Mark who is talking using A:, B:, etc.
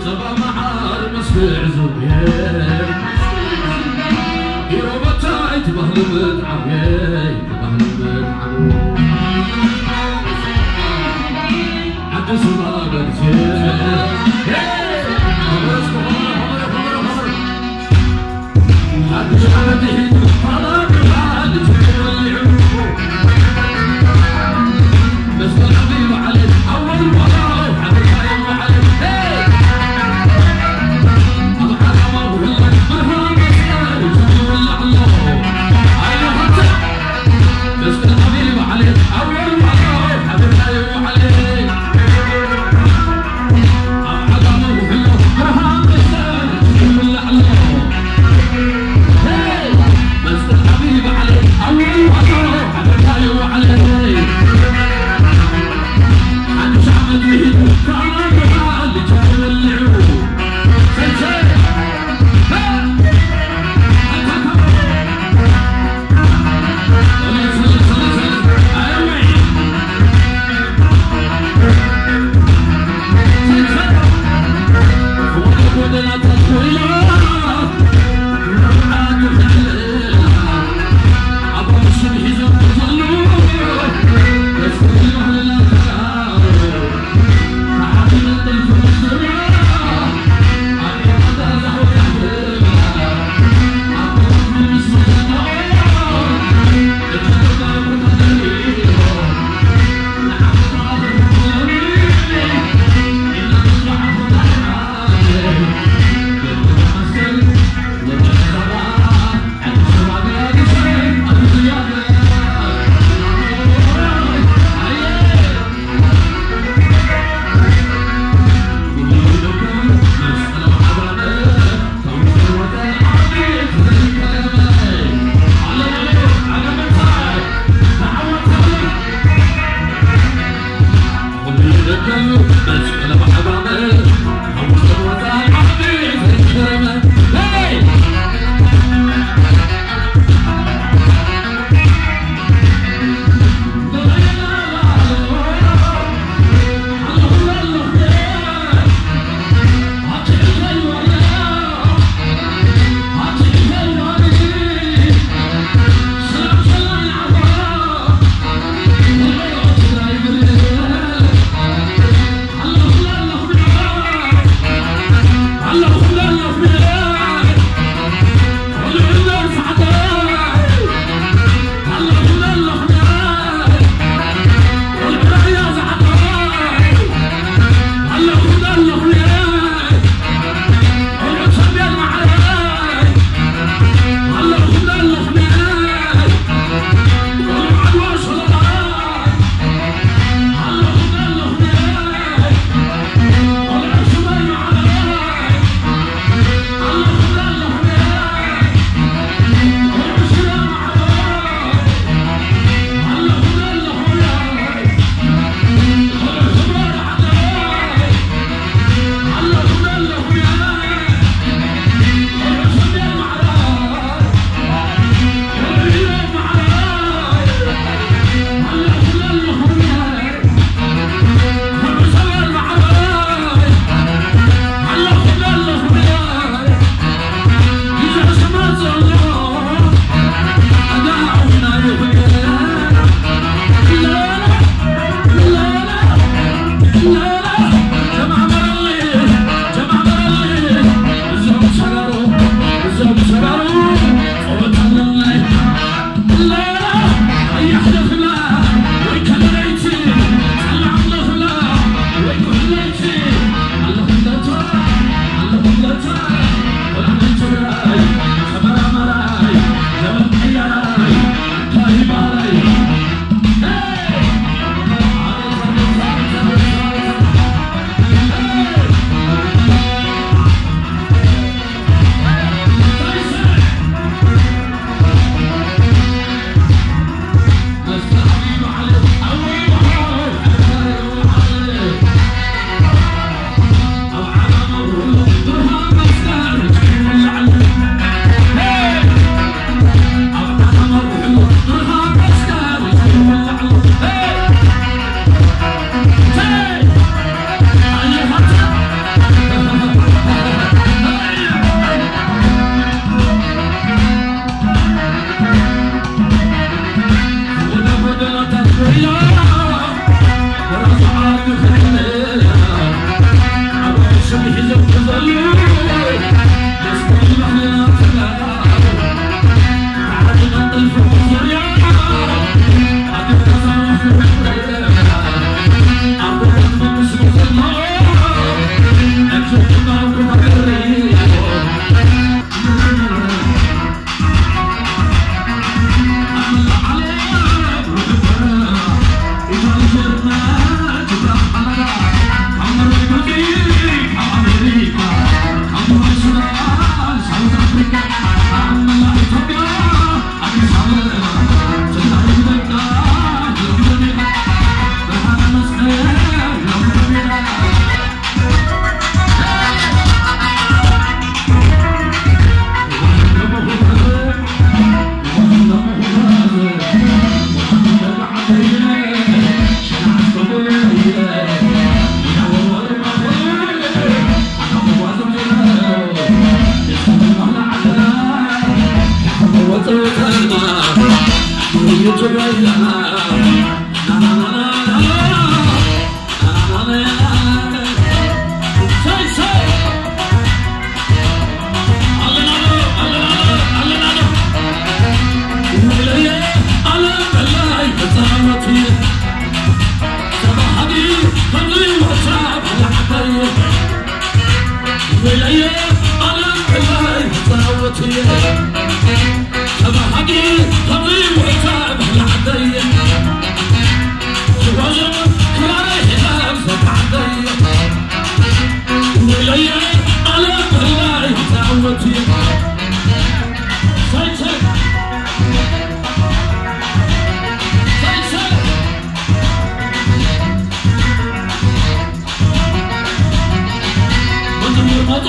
A: بطبع معار مسفع زبير يروبتاي تبهل مدعمي تبهل مدعمي عد سما قرشي عد شعبتي طلع